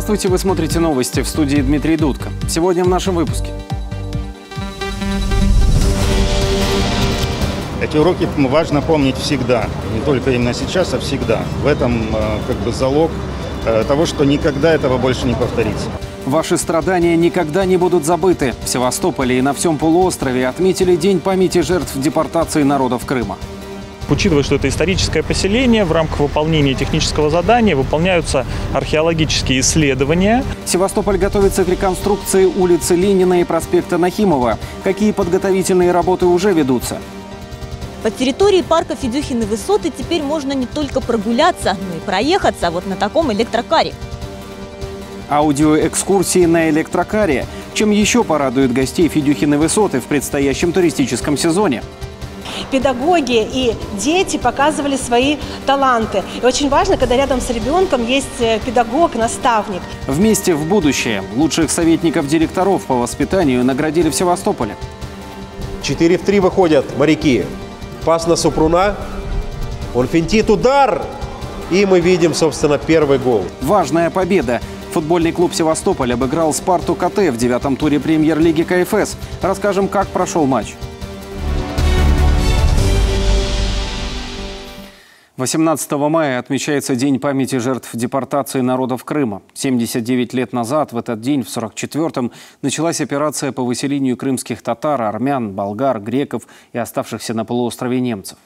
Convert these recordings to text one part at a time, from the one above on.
Здравствуйте, вы смотрите новости в студии Дмитрий Дудко. Сегодня в нашем выпуске. Эти уроки важно помнить всегда, не только именно сейчас, а всегда. В этом э, как бы залог э, того, что никогда этого больше не повторится. Ваши страдания никогда не будут забыты. В Севастополе и на всем полуострове отметили День памяти жертв депортации народов Крыма. Учитывая, что это историческое поселение, в рамках выполнения технического задания выполняются археологические исследования. Севастополь готовится к реконструкции улицы Ленина и проспекта Нахимова. Какие подготовительные работы уже ведутся? По территории парка Федюхины высоты теперь можно не только прогуляться, но и проехаться вот на таком электрокаре. Аудиоэкскурсии на электрокаре. Чем еще порадует гостей Федюхины высоты в предстоящем туристическом сезоне? Педагоги и дети показывали свои таланты. И очень важно, когда рядом с ребенком есть э, педагог, наставник. Вместе в будущее. Лучших советников директоров по воспитанию наградили в Севастополе. 4 в 3 выходят моряки. Пас на Супруна. Он финтит удар. И мы видим, собственно, первый гол. Важная победа. Футбольный клуб «Севастополь» обыграл «Спарту КТ» в девятом туре премьер-лиги КФС. Расскажем, как прошел матч. 18 мая отмечается День памяти жертв депортации народов Крыма. 79 лет назад, в этот день, в 44-м, началась операция по выселению крымских татар, армян, болгар, греков и оставшихся на полуострове немцев.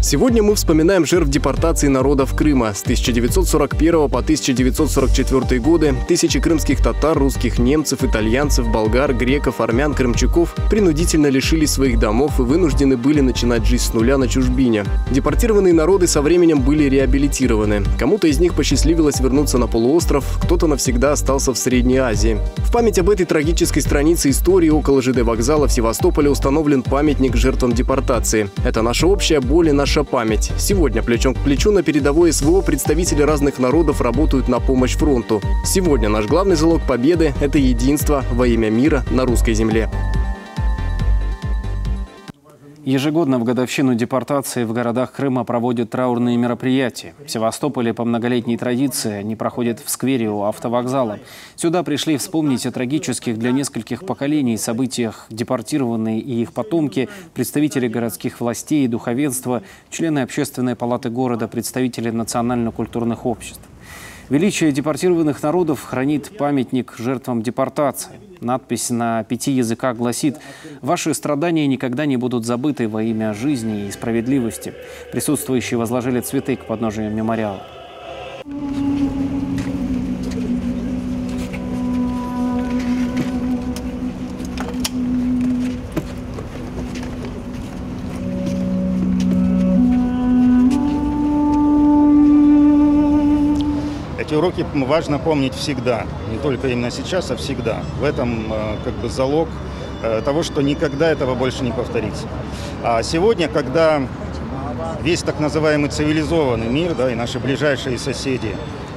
Сегодня мы вспоминаем жертв депортации народов Крыма. С 1941 по 1944 годы тысячи крымских татар, русских, немцев, итальянцев, болгар, греков, армян, крымчаков принудительно лишились своих домов и вынуждены были начинать жизнь с нуля на чужбине. Депортированные народы со временем были реабилитированы. Кому-то из них посчастливилось вернуться на полуостров, кто-то навсегда остался в Средней Азии. В память об этой трагической странице истории около ЖД вокзала в Севастополе установлен памятник жертвам депортации. Это наша общая боль и наш наша память. Сегодня плечом к плечу на передовой СВО представители разных народов работают на помощь фронту. Сегодня наш главный залог победы – это единство во имя мира на русской земле. Ежегодно в годовщину депортации в городах Крыма проводят траурные мероприятия. В Севастополе по многолетней традиции они проходят в сквере у автовокзала. Сюда пришли вспомнить о трагических для нескольких поколений событиях депортированные и их потомки, представители городских властей и духовенства, члены общественной палаты города, представители национально-культурных обществ. Величие депортированных народов хранит памятник жертвам депортации. Надпись на пяти языках гласит «Ваши страдания никогда не будут забыты во имя жизни и справедливости». Присутствующие возложили цветы к подножию мемориала. Уроки важно помнить всегда, не только именно сейчас, а всегда. В этом э, как бы залог э, того, что никогда этого больше не повторится. А сегодня, когда весь так называемый цивилизованный мир да, и наши ближайшие соседи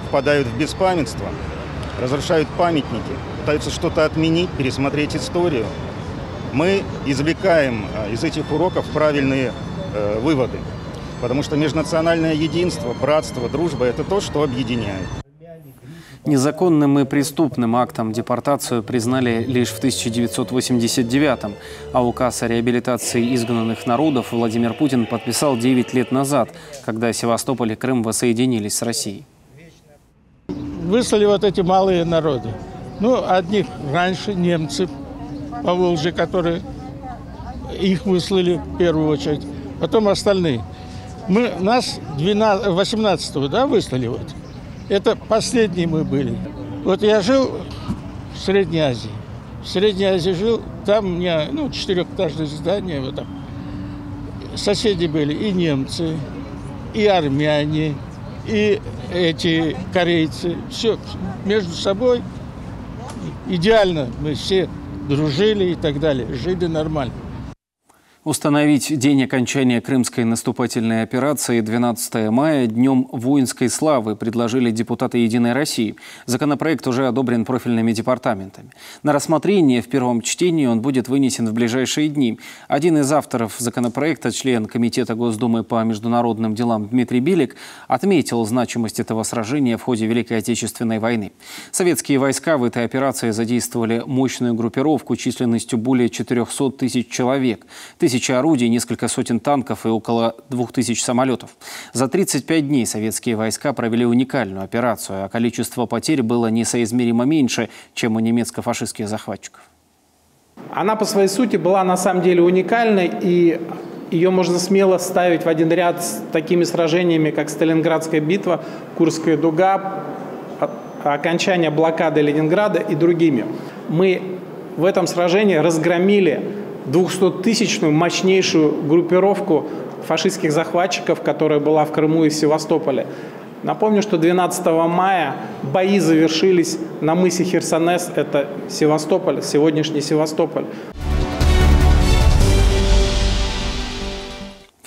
впадают в беспамятство, разрушают памятники, пытаются что-то отменить, пересмотреть историю, мы извлекаем э, из этих уроков правильные выводы. Потому что межнациональное единство, братство, дружба – это то, что объединяет. Незаконным и преступным актом депортацию признали лишь в 1989-м, а указ о реабилитации изгнанных народов Владимир Путин подписал 9 лет назад, когда Севастополь и Крым воссоединились с Россией. Выслали вот эти малые народы. Ну, одних раньше немцы по Волжье, которые их выслали в первую очередь, потом остальные. Мы, нас 12, 18 да, выслали вот. Это последние мы были. Вот я жил в Средней Азии. В Средней Азии жил, там у меня, ну, четырехэтажное здание, вот там. Соседи были и немцы, и армяне, и эти корейцы. Все между собой идеально. Мы все дружили и так далее. Жили нормально. Установить день окончания крымской наступательной операции 12 мая днем воинской славы предложили депутаты «Единой России». Законопроект уже одобрен профильными департаментами. На рассмотрение в первом чтении он будет вынесен в ближайшие дни. Один из авторов законопроекта, член Комитета Госдумы по международным делам Дмитрий Билик, отметил значимость этого сражения в ходе Великой Отечественной войны. Советские войска в этой операции задействовали мощную группировку численностью более 400 тысяч человек – Тысячи орудий, несколько сотен танков и около двух тысяч самолетов. За 35 дней советские войска провели уникальную операцию, а количество потерь было несоизмеримо меньше, чем у немецко-фашистских захватчиков. Она по своей сути была на самом деле уникальной, и ее можно смело ставить в один ряд с такими сражениями, как Сталинградская битва, Курская дуга, окончание блокады Ленинграда и другими. Мы в этом сражении разгромили 200-тысячную мощнейшую группировку фашистских захватчиков, которая была в Крыму и Севастополе. Напомню, что 12 мая бои завершились на мысе Херсонес, это Севастополь, сегодняшний Севастополь.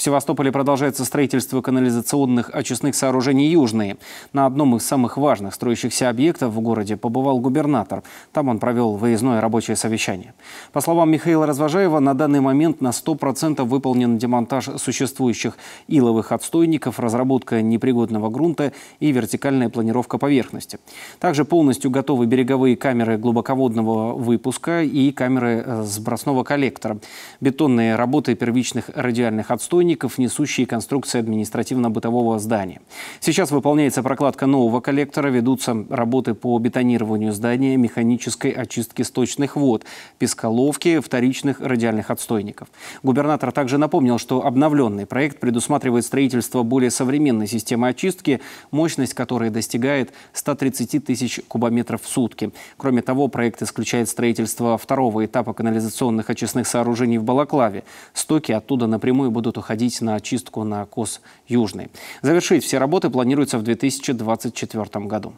Севастополе продолжается строительство канализационных очистных сооружений «Южные». На одном из самых важных строящихся объектов в городе побывал губернатор. Там он провел выездное рабочее совещание. По словам Михаила Развожаева, на данный момент на 100% выполнен демонтаж существующих иловых отстойников, разработка непригодного грунта и вертикальная планировка поверхности. Также полностью готовы береговые камеры глубоководного выпуска и камеры э, сбросного коллектора. Бетонные работы первичных радиальных отстойников отстойников, несущие конструкции административно-бытового здания. Сейчас выполняется прокладка нового коллектора, ведутся работы по бетонированию здания, механической очистки сточных вод, песколовки, вторичных радиальных отстойников. Губернатор также напомнил, что обновленный проект предусматривает строительство более современной системы очистки, мощность которой достигает 130 тысяч кубометров в сутки. Кроме того, проект исключает строительство второго этапа канализационных очистных сооружений в Балаклаве. Стоки оттуда напрямую будут уходить уходить на очистку на Кос Южный. Завершить все работы планируется в 2024 году.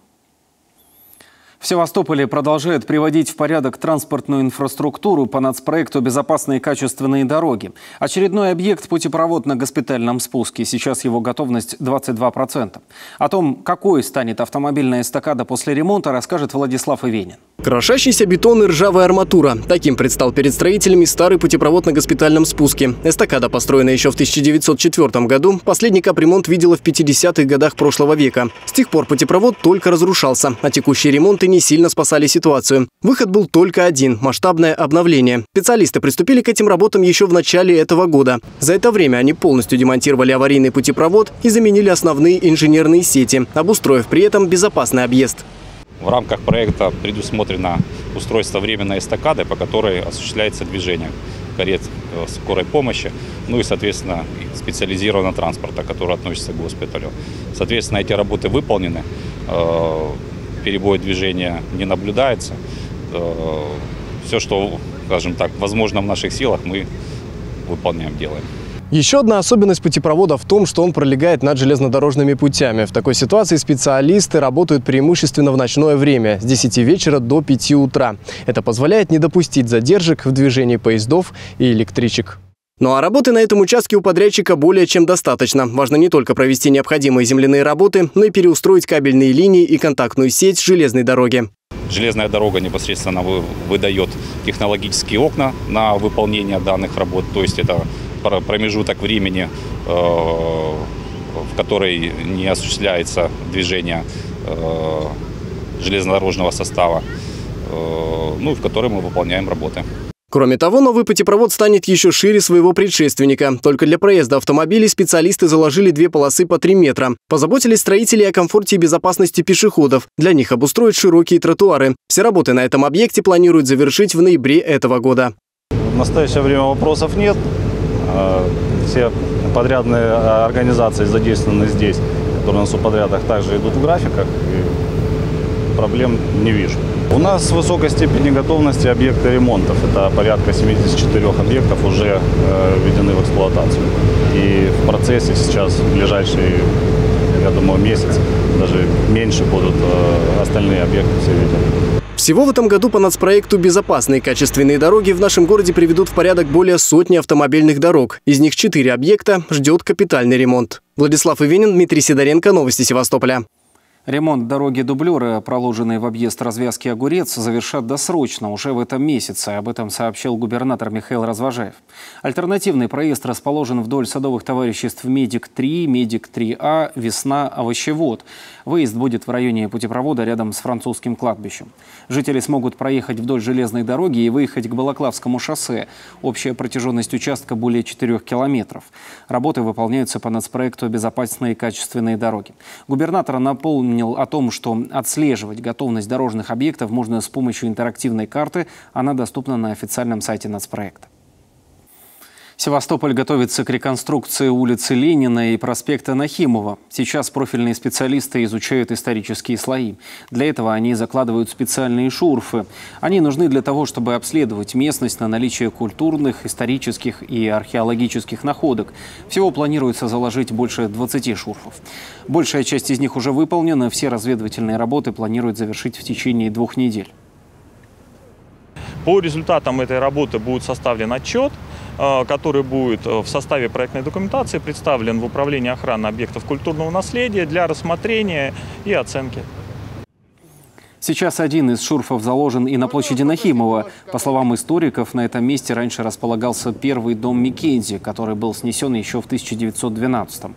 В Севастополе продолжают приводить в порядок транспортную инфраструктуру по нацпроекту «Безопасные качественные дороги». Очередной объект – путепровод на госпитальном спуске. Сейчас его готовность 22%. О том, какой станет автомобильная эстакада после ремонта, расскажет Владислав Ивенин. Крошащийся бетон и ржавая арматура. Таким предстал перед строителями старый путепровод на госпитальном спуске. Эстакада, построена еще в 1904 году, последний капремонт видела в 50-х годах прошлого века. С тех пор путепровод только разрушался, а текущие ремонты не сильно спасали ситуацию. Выход был только один – масштабное обновление. Специалисты приступили к этим работам еще в начале этого года. За это время они полностью демонтировали аварийный путепровод и заменили основные инженерные сети, обустроив при этом безопасный объезд. В рамках проекта предусмотрено устройство временной эстакады, по которой осуществляется движение карет э, скорой помощи, ну и, соответственно, специализированного транспорта, который относится к госпиталю. Соответственно, эти работы выполнены, э, перебоя движения не наблюдается. Все, что, скажем так, возможно в наших силах, мы выполняем, делаем. Еще одна особенность путепровода в том, что он пролегает над железнодорожными путями. В такой ситуации специалисты работают преимущественно в ночное время с 10 вечера до 5 утра. Это позволяет не допустить задержек в движении поездов и электричек. Ну а работы на этом участке у подрядчика более чем достаточно. Важно не только провести необходимые земляные работы, но и переустроить кабельные линии и контактную сеть железной дороги. Железная дорога непосредственно выдает технологические окна на выполнение данных работ. То есть это промежуток времени, э, в который не осуществляется движение э, железнодорожного состава, э, ну и в который мы выполняем работы. Кроме того, новый путепровод станет еще шире своего предшественника. Только для проезда автомобилей специалисты заложили две полосы по 3 метра. Позаботились строители о комфорте и безопасности пешеходов. Для них обустроят широкие тротуары. Все работы на этом объекте планируют завершить в ноябре этого года. В настоящее время вопросов нет. А, все подрядные а, организации задействованы здесь, которые на субподрядах также идут в графиках. И проблем не вижу. У нас высокой степени готовности объекты ремонтов. Это порядка 74 объектов уже э, введены в эксплуатацию. И в процессе сейчас, в ближайший, я думаю, месяц, даже меньше будут э, остальные объекты все введены. Всего в этом году по нацпроекту «Безопасные качественные дороги» в нашем городе приведут в порядок более сотни автомобильных дорог. Из них четыре объекта ждет капитальный ремонт. Владислав Ивенин, Дмитрий Сидоренко, Новости Севастополя. Ремонт дороги дублера, проложенной в объезд развязки «Огурец», завершат досрочно уже в этом месяце. Об этом сообщил губернатор Михаил Развожаев. Альтернативный проезд расположен вдоль садовых товариществ «Медик-3», «Медик-3А», «Весна», «Овощевод». Выезд будет в районе путепровода рядом с французским кладбищем. Жители смогут проехать вдоль железной дороги и выехать к Балаклавскому шоссе. Общая протяженность участка более 4 километров. Работы выполняются по нацпроекту «Безопасные и качественные дороги». Губернатор напомнил напомнил о том, что отслеживать готовность дорожных объектов можно с помощью интерактивной карты. Она доступна на официальном сайте нацпроекта. Севастополь готовится к реконструкции улицы Ленина и проспекта Нахимова. Сейчас профильные специалисты изучают исторические слои. Для этого они закладывают специальные шурфы. Они нужны для того, чтобы обследовать местность на наличие культурных, исторических и археологических находок. Всего планируется заложить больше 20 шурфов. Большая часть из них уже выполнена. Все разведывательные работы планируют завершить в течение двух недель. По результатам этой работы будет составлен отчет – который будет э, в составе проектной документации представлен в Управление охраны объектов культурного наследия для рассмотрения и оценки. Сейчас один из шурфов заложен и на площади Нахимова. По словам историков, на этом месте раньше располагался первый дом Микензи, который был снесен еще в 1912 -м.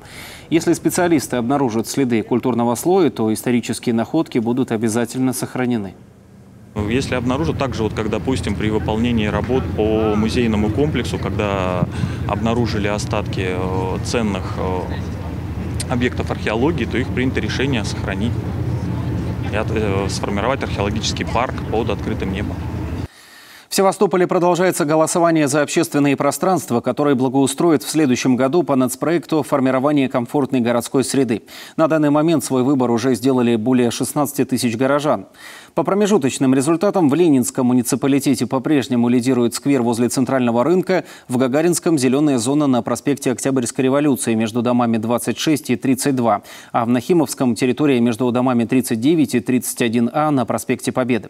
Если специалисты обнаружат следы культурного слоя, то исторические находки будут обязательно сохранены. Если обнаружат, также вот как, допустим, при выполнении работ по музейному комплексу, когда обнаружили остатки э, ценных э, объектов археологии, то их принято решение сохранить и э, сформировать археологический парк под открытым небом. В Севастополе продолжается голосование за общественные пространства, которые благоустроят в следующем году по нацпроекту формирования комфортной городской среды. На данный момент свой выбор уже сделали более 16 тысяч горожан. По промежуточным результатам в Ленинском муниципалитете по-прежнему лидирует сквер возле Центрального рынка, в Гагаринском – зеленая зона на проспекте Октябрьской революции между домами 26 и 32, а в Нахимовском – территория между домами 39 и 31А на проспекте Победы.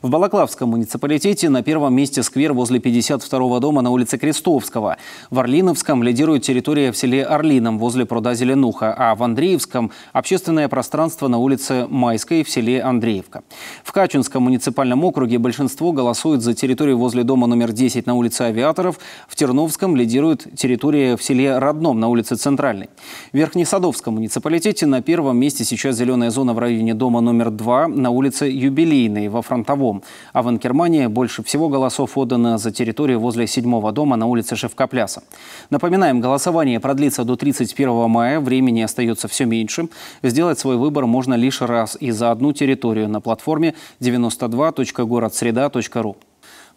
В Балаклавском муниципалитете на первом месте сквер возле 52-го дома на улице Крестовского. В Орлиновском лидирует территория в селе Орлином возле пруда Зеленуха, а в Андреевском – общественное пространство на улице Майской в селе Андреевка. В Качинском муниципальном округе большинство голосует за территорию возле дома номер 10 на улице Авиаторов. В Терновском лидирует территория в селе Родном на улице Центральной. В Верхнесадовском муниципалитете на первом месте сейчас зеленая зона в районе дома номер 2 на улице Юбилейной во Фронтовом. А в Анкермане больше всего голосов отдано за территорию возле седьмого дома на улице Шевкопляса. Напоминаем, голосование продлится до 31 мая. Времени остается все меньше. Сделать свой выбор можно лишь раз и за одну территорию на платформе 92.городсреда.ру.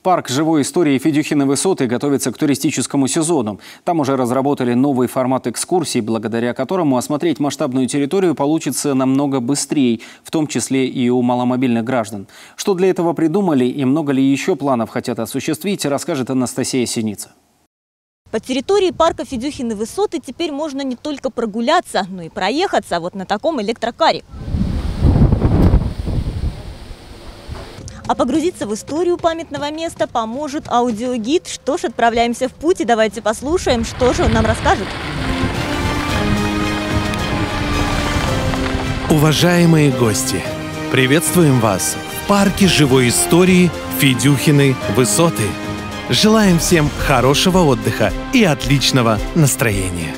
Парк живой истории Федюхины высоты готовится к туристическому сезону. Там уже разработали новый формат экскурсий, благодаря которому осмотреть масштабную территорию получится намного быстрее, в том числе и у маломобильных граждан. Что для этого придумали и много ли еще планов хотят осуществить, расскажет Анастасия Синица. По территории парка Федюхины высоты теперь можно не только прогуляться, но и проехаться вот на таком электрокаре. А погрузиться в историю памятного места поможет аудиогид. Что ж, отправляемся в путь и давайте послушаем, что же он нам расскажет. Уважаемые гости, приветствуем вас в парке живой истории Федюхины высоты. Желаем всем хорошего отдыха и отличного настроения.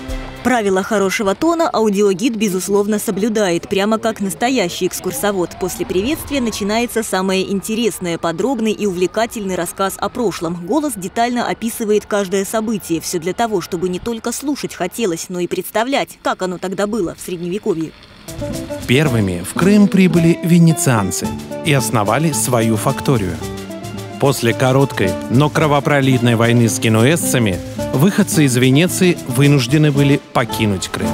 Правила хорошего тона аудиогид, безусловно, соблюдает, прямо как настоящий экскурсовод. После приветствия начинается самое интересное, подробный и увлекательный рассказ о прошлом. Голос детально описывает каждое событие. Все для того, чтобы не только слушать хотелось, но и представлять, как оно тогда было в Средневековье. Первыми в Крым прибыли венецианцы и основали свою факторию. После короткой, но кровопролитной войны с генуэзцами выходцы из Венеции вынуждены были покинуть Крым.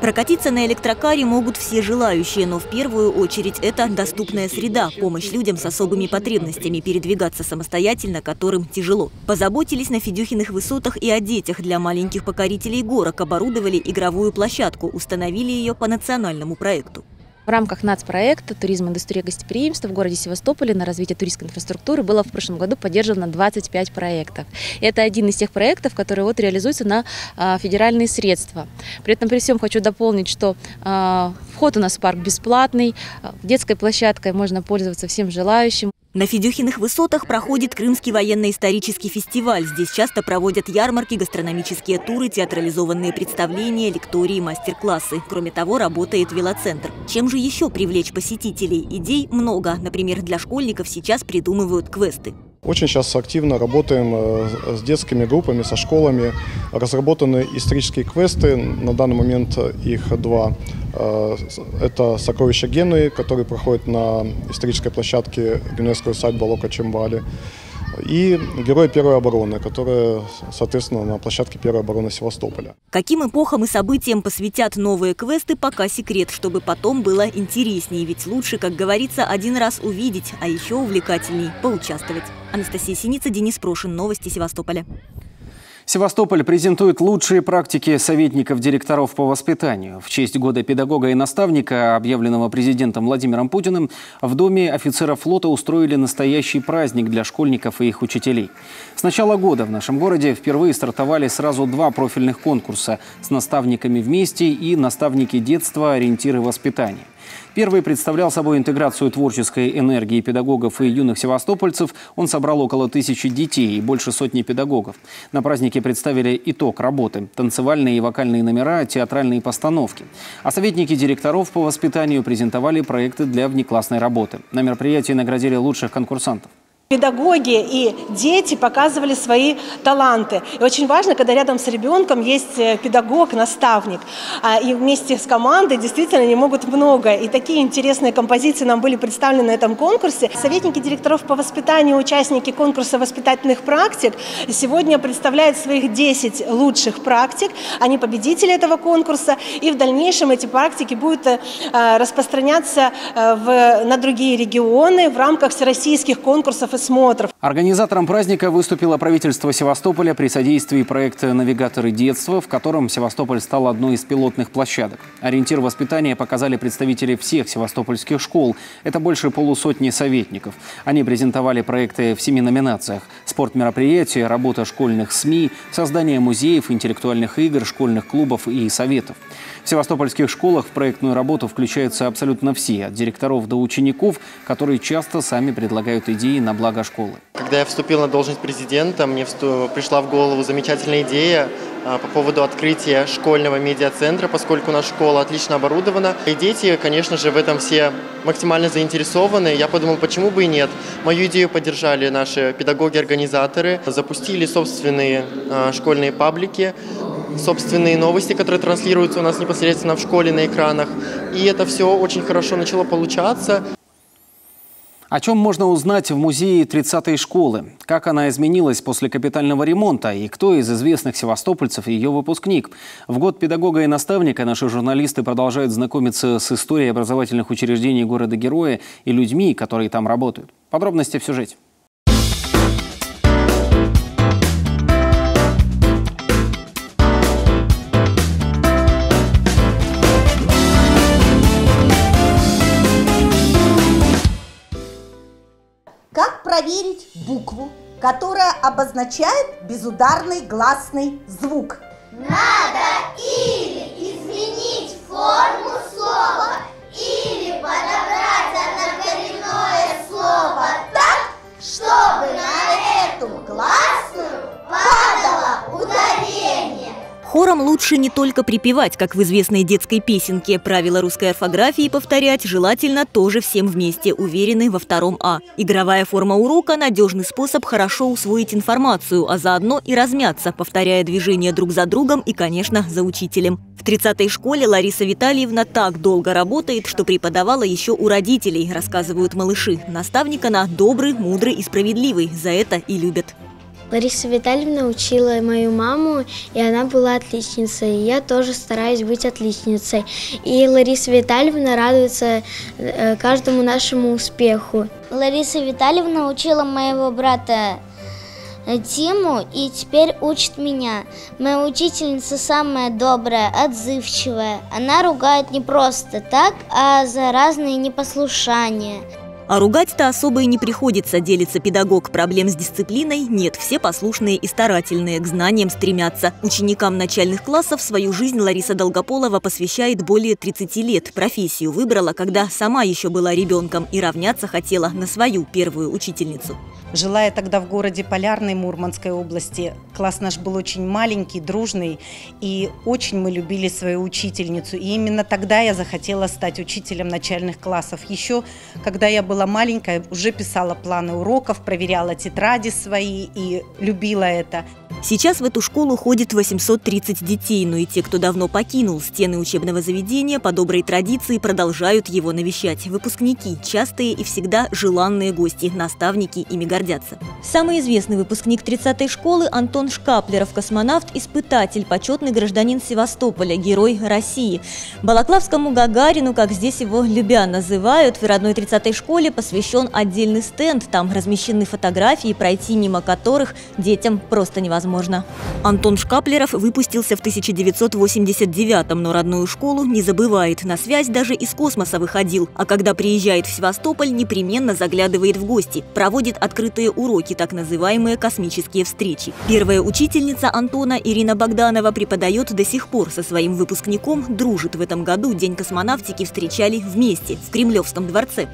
Прокатиться на электрокаре могут все желающие, но в первую очередь это доступная среда, помощь людям с особыми потребностями, передвигаться самостоятельно, которым тяжело. Позаботились на Федюхиных высотах и о детях. Для маленьких покорителей горок оборудовали игровую площадку, установили ее по национальному проекту. В рамках нацпроекта «Туризм, индустрия, гостеприимства» в городе Севастополе на развитие туристской инфраструктуры было в прошлом году поддержано 25 проектов. Это один из тех проектов, которые вот реализуются на а, федеральные средства. При этом при всем хочу дополнить, что а, вход у нас в парк бесплатный, детской площадкой можно пользоваться всем желающим. На Федюхиных высотах проходит Крымский военно-исторический фестиваль. Здесь часто проводят ярмарки, гастрономические туры, театрализованные представления, лектории, мастер-классы. Кроме того, работает велоцентр. Чем же еще привлечь посетителей? Идей много. Например, для школьников сейчас придумывают квесты. Очень сейчас активно работаем э, с детскими группами, со школами. Разработаны исторические квесты, на данный момент их два. Э, это «Сокровища Гены», который проходит на исторической площадке Генуэзской усадьбы Лока Чембали. И герои первой обороны, которые, соответственно, на площадке первой обороны Севастополя. Каким эпохам и событиям посвятят новые квесты, пока секрет, чтобы потом было интереснее. Ведь лучше, как говорится, один раз увидеть, а еще увлекательней поучаствовать. Анастасия Синица, Денис Прошин. Новости Севастополя. Севастополь презентует лучшие практики советников директоров по воспитанию. В честь года педагога и наставника, объявленного президентом Владимиром Путиным, в Доме офицеров флота устроили настоящий праздник для школьников и их учителей. С начала года в нашем городе впервые стартовали сразу два профильных конкурса с наставниками вместе и наставники детства «Ориентиры воспитания». Первый представлял собой интеграцию творческой энергии педагогов и юных севастопольцев. Он собрал около тысячи детей и больше сотни педагогов. На празднике представили итог работы – танцевальные и вокальные номера, театральные постановки. А советники директоров по воспитанию презентовали проекты для внеклассной работы. На мероприятии наградили лучших конкурсантов. Педагоги и дети показывали свои таланты. И очень важно, когда рядом с ребенком есть э, педагог, наставник. А, и вместе с командой действительно они могут много. И такие интересные композиции нам были представлены на этом конкурсе. Советники директоров по воспитанию, участники конкурса воспитательных практик сегодня представляют своих 10 лучших практик. Они победители этого конкурса. И в дальнейшем эти практики будут э, распространяться э, в, на другие регионы в рамках всероссийских конкурсов и. Организатором праздника выступило правительство Севастополя при содействии проекта «Навигаторы детства», в котором Севастополь стал одной из пилотных площадок. Ориентир воспитания показали представители всех севастопольских школ. Это больше полусотни советников. Они презентовали проекты в семи номинациях. Спорт мероприятия, работа школьных СМИ, создание музеев, интеллектуальных игр, школьных клубов и советов. В севастопольских школах в проектную работу включаются абсолютно все, от директоров до учеников, которые часто сами предлагают идеи на благо школы. Когда я вступил на должность президента, мне пришла в голову замечательная идея а, по поводу открытия школьного медиацентра, поскольку наша школа отлично оборудована. И дети, конечно же, в этом все максимально заинтересованы. Я подумал, почему бы и нет. Мою идею поддержали наши педагоги-организаторы, запустили собственные а, школьные паблики, собственные новости, которые транслируются у нас непосредственно в школе на экранах. И это все очень хорошо начало получаться. О чем можно узнать в музее 30-й школы? Как она изменилась после капитального ремонта? И кто из известных севастопольцев ее выпускник? В год педагога и наставника наши журналисты продолжают знакомиться с историей образовательных учреждений города-героя и людьми, которые там работают. Подробности в сюжете. Проверить букву, которая обозначает безударный гласный звук? Надо или изменить форму слова, или подобрать однокоренное Хором лучше не только припевать, как в известной детской песенке. Правила русской орфографии повторять желательно тоже всем вместе, уверены во втором А. Игровая форма урока – надежный способ хорошо усвоить информацию, а заодно и размяться, повторяя движения друг за другом и, конечно, за учителем. В 30-й школе Лариса Витальевна так долго работает, что преподавала еще у родителей, рассказывают малыши. Наставник она добрый, мудрый и справедливый. За это и любят. Лариса Витальевна учила мою маму, и она была отличницей. И я тоже стараюсь быть отличницей. И Лариса Витальевна радуется э, каждому нашему успеху. Лариса Витальевна учила моего брата Тиму и теперь учит меня. Моя учительница самая добрая, отзывчивая. Она ругает не просто так, а за разные непослушания. А ругать-то особо и не приходится, делится педагог. Проблем с дисциплиной нет, все послушные и старательные, к знаниям стремятся. Ученикам начальных классов свою жизнь Лариса Долгополова посвящает более 30 лет. Профессию выбрала, когда сама еще была ребенком и равняться хотела на свою первую учительницу. Жила я тогда в городе Полярной Мурманской области. Класс наш был очень маленький, дружный, и очень мы любили свою учительницу. И именно тогда я захотела стать учителем начальных классов. Еще, когда я была маленькая, уже писала планы уроков, проверяла тетради свои и любила это. Сейчас в эту школу ходит 830 детей, но и те, кто давно покинул стены учебного заведения, по доброй традиции продолжают его навещать. Выпускники – частые и всегда желанные гости, наставники ими гордятся. Самый известный выпускник 30-й школы Антон Шкаплеров, космонавт-испытатель, почетный гражданин Севастополя, герой России. Балаклавскому Гагарину, как здесь его любя называют, в родной 30-й школе посвящен отдельный стенд. Там размещены фотографии, пройти мимо которых детям просто невозможно возможно. Антон Шкаплеров выпустился в 1989-м, но родную школу не забывает. На связь даже из космоса выходил, а когда приезжает в Севастополь, непременно заглядывает в гости. Проводит открытые уроки, так называемые космические встречи. Первая учительница Антона, Ирина Богданова, преподает до сих пор со своим выпускником, дружит. В этом году День космонавтики встречали вместе в Кремлевском дворце.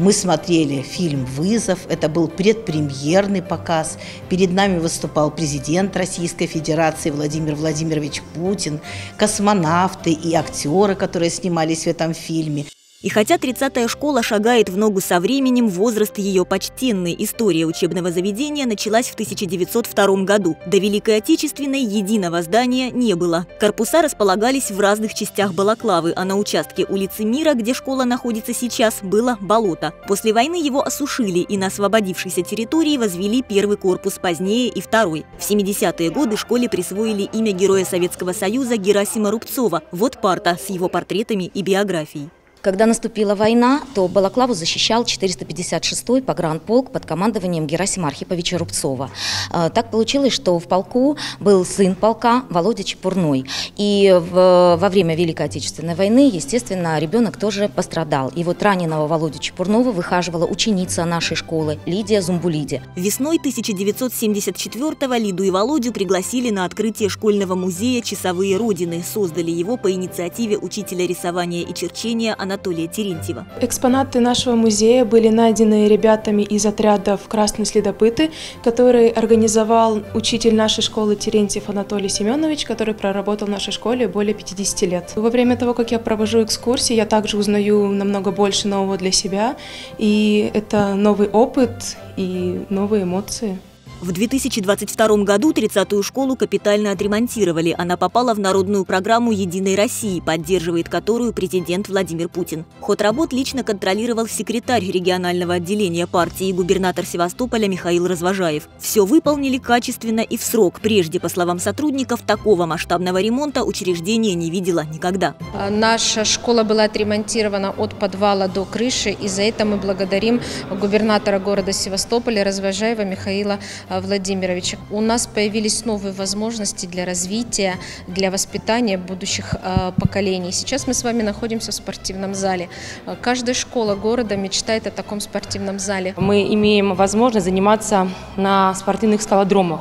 Мы смотрели фильм «Вызов», это был предпремьерный показ. Перед нами выступал президент Российской Федерации Владимир Владимирович Путин, космонавты и актеры, которые снимались в этом фильме. И хотя 30-я школа шагает в ногу со временем, возраст ее почтенный. История учебного заведения началась в 1902 году. До Великой Отечественной единого здания не было. Корпуса располагались в разных частях Балаклавы, а на участке улицы Мира, где школа находится сейчас, было болото. После войны его осушили и на освободившейся территории возвели первый корпус, позднее и второй. В 70-е годы школе присвоили имя Героя Советского Союза Герасима Рубцова. Вот парта с его портретами и биографией. Когда наступила война, то Балаклаву защищал 456-й погранполк под командованием Герасима Архиповича Рубцова. А, так получилось, что в полку был сын полка Володя Чепурной. И в, во время Великой Отечественной войны, естественно, ребенок тоже пострадал. И вот раненого Володю Чепурнова выхаживала ученица нашей школы Лидия Зумбулиди. Весной 1974-го Лиду и Володю пригласили на открытие школьного музея «Часовые Родины». Создали его по инициативе учителя рисования и черчения Анатолия Терентьева. Экспонаты нашего музея были найдены ребятами из отрядов «Красные следопыты», который организовал учитель нашей школы Терентьев Анатолий Семенович, который проработал в нашей школе более 50 лет. Во время того, как я провожу экскурсии, я также узнаю намного больше нового для себя, и это новый опыт и новые эмоции. В 2022 году 30-ю школу капитально отремонтировали. Она попала в народную программу «Единой России», поддерживает которую президент Владимир Путин. Ход работ лично контролировал секретарь регионального отделения партии губернатор Севастополя Михаил Развожаев. Все выполнили качественно и в срок. Прежде, по словам сотрудников, такого масштабного ремонта учреждение не видела никогда. Наша школа была отремонтирована от подвала до крыши, и за это мы благодарим губернатора города Севастополя Развожаева Михаила Владимировича. У нас появились новые возможности для развития, для воспитания будущих поколений. Сейчас мы с вами находимся в спортивном зале. Каждая школа города мечтает о таком спортивном зале. Мы имеем возможность заниматься на спортивных скалодромах,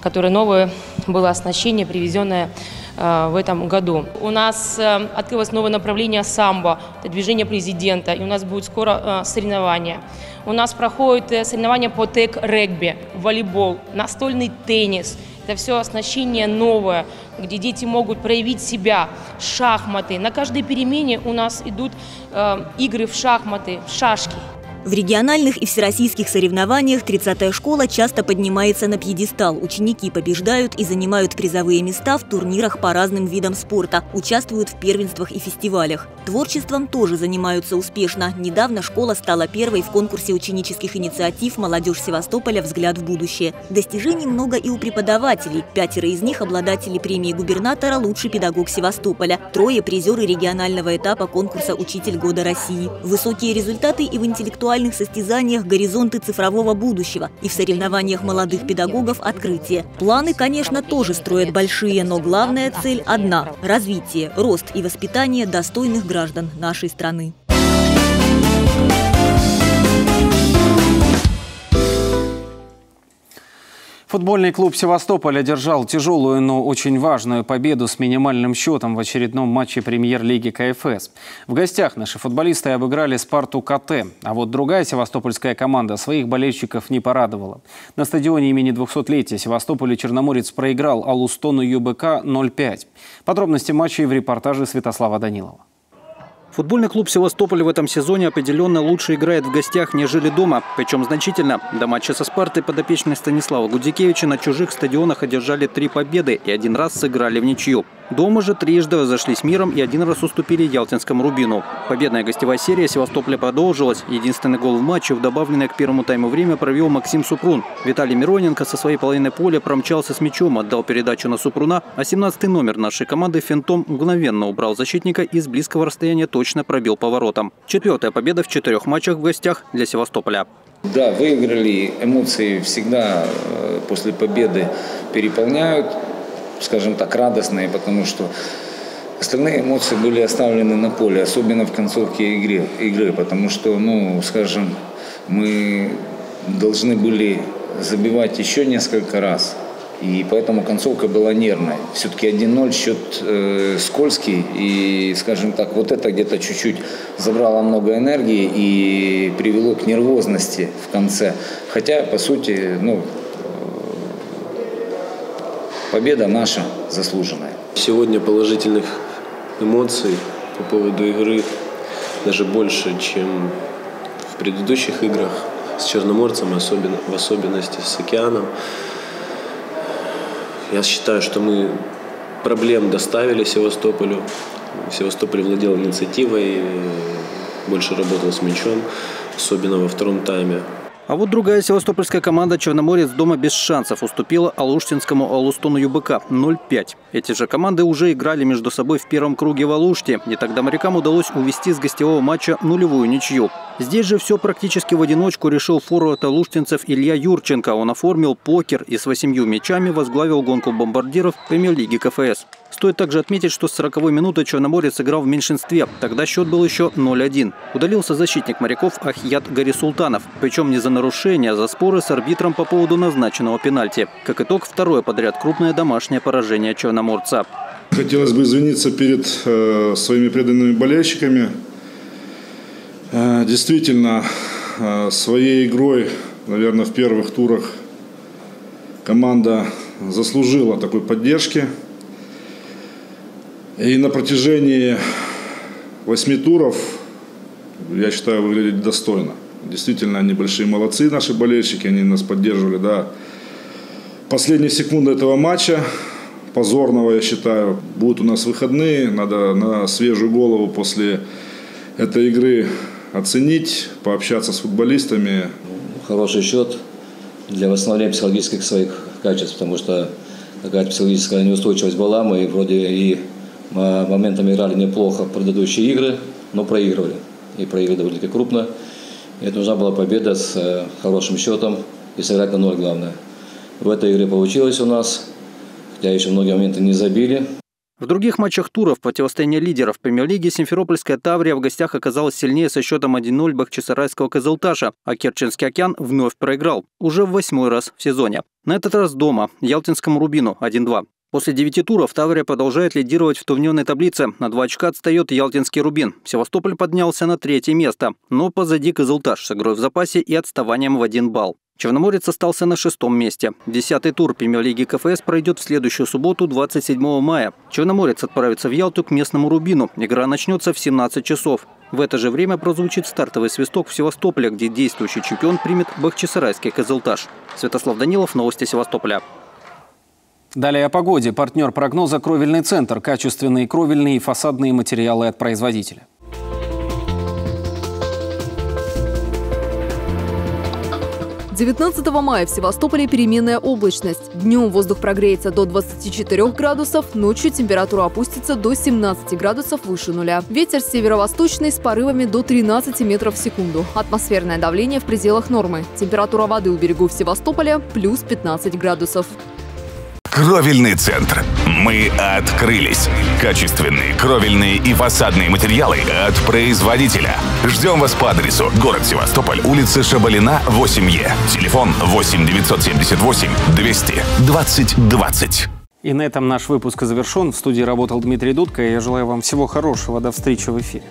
которые новое было оснащение, привезенное в этом году. У нас открылось новое направление самбо, это движение президента, и у нас будет скоро соревнования. У нас проходят соревнования по тег-регби, волейбол, настольный теннис. Это все оснащение новое, где дети могут проявить себя, шахматы. На каждой перемене у нас идут э, игры в шахматы, в шашки. В региональных и всероссийских соревнованиях 30-я школа часто поднимается на пьедестал. Ученики побеждают и занимают призовые места в турнирах по разным видам спорта, участвуют в первенствах и фестивалях. Творчеством тоже занимаются успешно. Недавно школа стала первой в конкурсе ученических инициатив «Молодежь Севастополя. Взгляд в будущее». Достижений много и у преподавателей. Пятеро из них – обладатели премии губернатора «Лучший педагог Севастополя». Трое – призеры регионального этапа конкурса «Учитель года России». Высокие результаты и в интеллектуальном интеллектуальных состязаниях «Горизонты цифрового будущего» и в соревнованиях молодых педагогов «Открытие». Планы, конечно, тоже строят большие, но главная цель одна – развитие, рост и воспитание достойных граждан нашей страны. Футбольный клуб «Севастополь» одержал тяжелую, но очень важную победу с минимальным счетом в очередном матче премьер-лиги КФС. В гостях наши футболисты обыграли «Спарту КТ», а вот другая севастопольская команда своих болельщиков не порадовала. На стадионе имени 200-летия Севастополь и Черноморец проиграл Алустону ЮБК 0-5. Подробности матчей в репортаже Святослава Данилова. Футбольный клуб «Севастополь» в этом сезоне определенно лучше играет в гостях, нежели дома. Причем значительно. До матча со «Спартой» подопечные Станислава Гудзикевича на чужих стадионах одержали три победы и один раз сыграли в ничью. Дома же трижды разошлись миром и один раз уступили Ялтинскому «Рубину». Победная гостевая серия Севастополя продолжилась. Единственный гол в матче в добавленное к первому тайму время провел Максим Супрун. Виталий Мироненко со своей половины поля промчался с мячом, отдал передачу на Супруна, а 17-й номер нашей команды Фентом мгновенно убрал защитника и с близкого расстояния точно пробил поворотом. Четвертая победа в четырех матчах в гостях для Севастополя. Да, выиграли. Эмоции всегда э, после победы переполняют скажем так, радостные, потому что остальные эмоции были оставлены на поле, особенно в концовке игры, игры потому что, ну, скажем, мы должны были забивать еще несколько раз. И поэтому концовка была нервной. Все-таки 1-0 счет э, скользкий. И, скажем так, вот это где-то чуть-чуть забрало много энергии и привело к нервозности в конце. Хотя, по сути, ну, Победа наша заслуженная. Сегодня положительных эмоций по поводу игры даже больше, чем в предыдущих играх с Черноморцем, особенно, в особенности с Океаном. Я считаю, что мы проблем доставили Севастополю. Севастополь владел инициативой, больше работал с мячом, особенно во втором тайме. А вот другая севастопольская команда «Черноморец» дома без шансов уступила Алуштинскому Алустону ЮБК 0-5. Эти же команды уже играли между собой в первом круге в Алуште, и тогда морякам удалось увести с гостевого матча нулевую ничью. Здесь же все практически в одиночку решил форвард алуштинцев Илья Юрченко. Он оформил покер и с восемью мячами возглавил гонку бомбардиров премьер-лиги КФС. Стоит также отметить, что с 40 минуты Черноморец играл в меньшинстве. Тогда счет был еще 0-1. Удалился защитник моряков Ахьят Гарисултанов. Причем не за нарушение, а за споры с арбитром по поводу назначенного пенальти. Как итог, второе подряд крупное домашнее поражение Черноморца. Хотелось бы извиниться перед э, своими преданными болельщиками. Э, действительно, э, своей игрой, наверное, в первых турах команда заслужила такой поддержки. И на протяжении восьми туров, я считаю, выглядит достойно. Действительно, они большие молодцы, наши болельщики, они нас поддерживали, да. Последние секунды этого матча, позорного, я считаю, будут у нас выходные, надо на свежую голову после этой игры оценить, пообщаться с футболистами. Хороший счет для восстановления психологических своих качеств, потому что какая-то психологическая неустойчивость была, мы вроде и моментами играли неплохо предыдущие игры, но проигрывали. И проигрывали довольно-таки крупно. И это нужна была победа с э, хорошим счетом и сыграть на ноль главное. В этой игре получилось у нас, хотя еще многие моменты не забили. В других матчах туров противостояния лидеров премьер-лиги Симферопольская Таврия в гостях оказалась сильнее со счетом 1-0 Бахчисарайского Казалташа, а Керченский океан вновь проиграл, уже в восьмой раз в сезоне. На этот раз дома, Ялтинскому Рубину 1-2. После девяти туров Таврия продолжает лидировать в турнирной таблице. На два очка отстает Ялтинский Рубин. Севастополь поднялся на третье место, но позади Козылташ с игрой в запасе и отставанием в один балл. Черноморец остался на шестом месте. Десятый тур премьер-лиги КФС пройдет в следующую субботу, 27 мая. Черноморец отправится в Ялту к местному Рубину. Игра начнется в 17 часов. В это же время прозвучит стартовый свисток в Севастополе, где действующий чемпион примет Бахчисарайский Козылташ. Святослав Данилов, новости Севастополя. Далее о погоде. Партнер прогноза «Кровельный центр». Качественные кровельные и фасадные материалы от производителя. 19 мая в Севастополе переменная облачность. Днем воздух прогреется до 24 градусов, ночью температура опустится до 17 градусов выше нуля. Ветер северо-восточный с порывами до 13 метров в секунду. Атмосферное давление в пределах нормы. Температура воды у берегов Севастополя плюс 15 градусов. Кровельный центр. Мы открылись. Качественные кровельные и фасадные материалы от производителя. Ждем вас по адресу город Севастополь, улица Шабалина, 8Е. Телефон 8 978 200 20 20. И на этом наш выпуск завершен. В студии работал Дмитрий Дудко. Я желаю вам всего хорошего. До встречи в эфире.